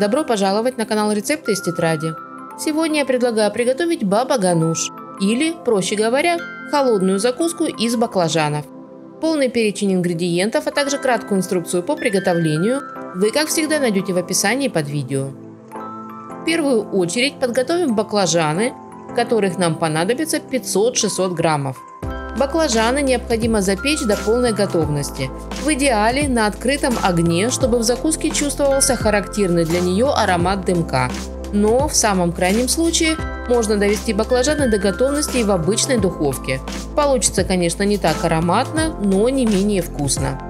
Добро пожаловать на канал Рецепты из тетради. Сегодня я предлагаю приготовить баба гануш, или, проще говоря, холодную закуску из баклажанов. Полный перечень ингредиентов, а также краткую инструкцию по приготовлению вы, как всегда, найдете в описании под видео. В первую очередь подготовим баклажаны, которых нам понадобится 500-600 граммов. Баклажаны необходимо запечь до полной готовности. В идеале на открытом огне, чтобы в закуске чувствовался характерный для нее аромат дымка. Но в самом крайнем случае можно довести баклажаны до готовности и в обычной духовке. Получится, конечно, не так ароматно, но не менее вкусно.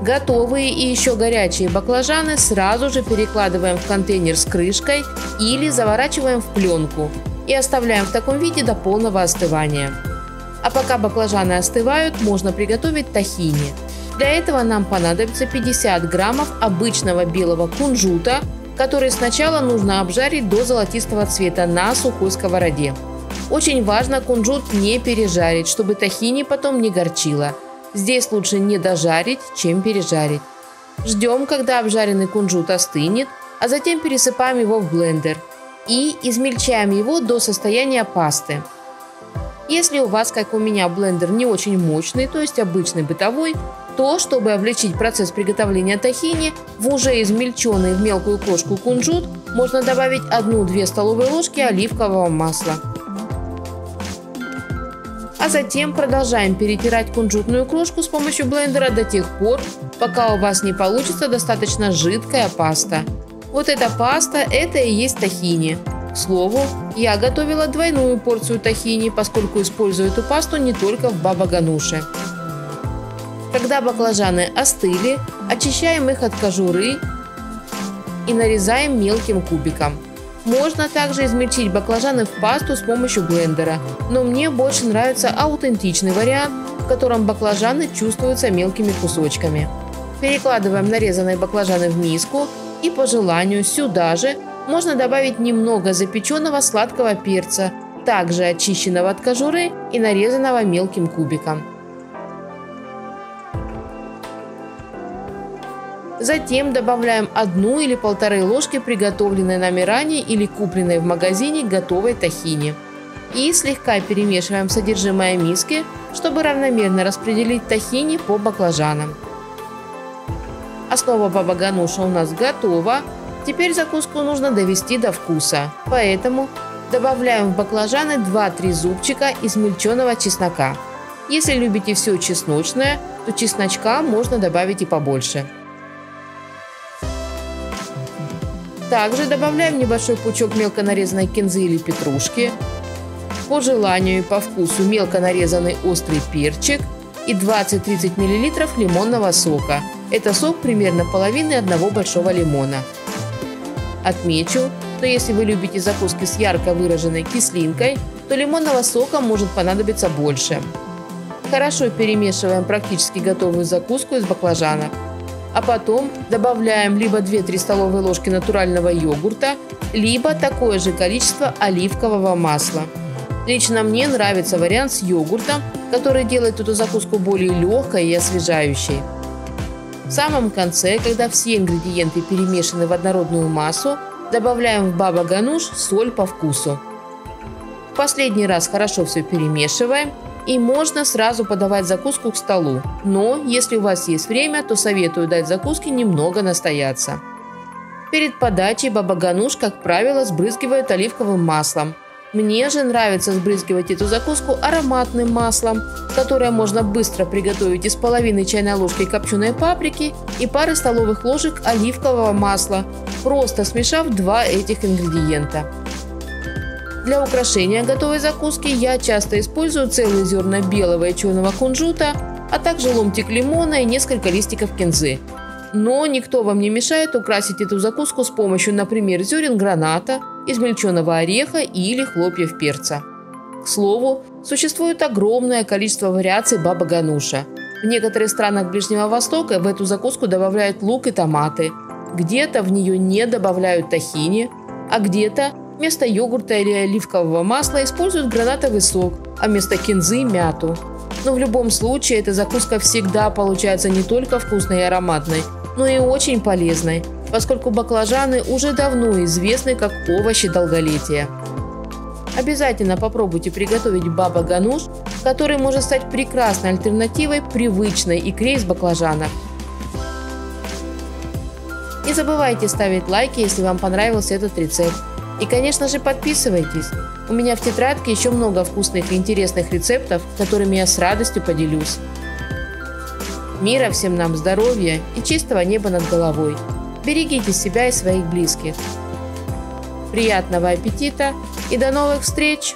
Готовые и еще горячие баклажаны сразу же перекладываем в контейнер с крышкой или заворачиваем в пленку и оставляем в таком виде до полного остывания. А пока баклажаны остывают, можно приготовить тахини. Для этого нам понадобится 50 граммов обычного белого кунжута, который сначала нужно обжарить до золотистого цвета на сухой сковороде. Очень важно кунжут не пережарить, чтобы тахини потом не горчило. Здесь лучше не дожарить, чем пережарить. Ждем, когда обжаренный кунжут остынет, а затем пересыпаем его в блендер и измельчаем его до состояния пасты. Если у вас, как у меня, блендер не очень мощный, то есть обычный бытовой, то, чтобы облегчить процесс приготовления тахини, в уже измельченный в мелкую крошку кунжут можно добавить 1-2 столовые ложки оливкового масла. А затем продолжаем перетирать кунжутную крошку с помощью блендера до тех пор, пока у вас не получится достаточно жидкая паста. Вот эта паста – это и есть тахини. К слову, я готовила двойную порцию тахини, поскольку использую эту пасту не только в баба-гануше. Когда баклажаны остыли, очищаем их от кожуры и нарезаем мелким кубиком. Можно также измельчить баклажаны в пасту с помощью блендера, но мне больше нравится аутентичный вариант, в котором баклажаны чувствуются мелкими кусочками. Перекладываем нарезанные баклажаны в миску и по желанию сюда же можно добавить немного запеченного сладкого перца, также очищенного от кожуры и нарезанного мелким кубиком. Затем добавляем одну или полторы ложки приготовленной нами ранее или купленной в магазине готовой тахини. И слегка перемешиваем содержимое миски, чтобы равномерно распределить тахини по баклажанам. Основа баба гануша у нас готова, Теперь закуску нужно довести до вкуса, поэтому добавляем в баклажаны 2-3 зубчика измельченного чеснока. Если любите все чесночное, то чесночка можно добавить и побольше. Также добавляем небольшой пучок мелко нарезанной кинзы или петрушки, по желанию и по вкусу мелко нарезанный острый перчик и 20-30 мл лимонного сока. Это сок примерно половины одного большого лимона. Отмечу, что если вы любите закуски с ярко выраженной кислинкой, то лимонного сока может понадобиться больше. Хорошо перемешиваем практически готовую закуску из баклажанов. А потом добавляем либо 2-3 столовые ложки натурального йогурта, либо такое же количество оливкового масла. Лично мне нравится вариант с йогуртом, который делает эту закуску более легкой и освежающей. В самом конце, когда все ингредиенты перемешаны в однородную массу, добавляем в баба гануш соль по вкусу. В последний раз хорошо все перемешиваем и можно сразу подавать закуску к столу. Но если у вас есть время, то советую дать закуске немного настояться. Перед подачей баба гануш, как правило, сбрызгивают оливковым маслом. Мне же нравится сбрызгивать эту закуску ароматным маслом, которое можно быстро приготовить из половины чайной ложки копченой паприки и пары столовых ложек оливкового масла, просто смешав два этих ингредиента. Для украшения готовой закуски я часто использую целые зерна белого и черного кунжута, а также ломтик лимона и несколько листиков кинзы. Но никто вам не мешает украсить эту закуску с помощью, например, зерен граната, измельченного ореха или хлопьев перца. К слову, существует огромное количество вариаций баба гануша. В некоторых странах Ближнего Востока в эту закуску добавляют лук и томаты. Где-то в нее не добавляют тахини, а где-то вместо йогурта или оливкового масла используют гранатовый сок, а вместо кинзы – мяту. Но в любом случае эта закуска всегда получается не только вкусной и ароматной, но и очень полезной. Поскольку баклажаны уже давно известны как овощи долголетия. Обязательно попробуйте приготовить баба гануш, который может стать прекрасной альтернативой привычной икре из баклажана. Не забывайте ставить лайки, если вам понравился этот рецепт. И, конечно же, подписывайтесь. У меня в тетрадке еще много вкусных и интересных рецептов, которыми я с радостью поделюсь. Мира всем нам, здоровья и чистого неба над головой. Берегите себя и своих близких. Приятного аппетита и до новых встреч!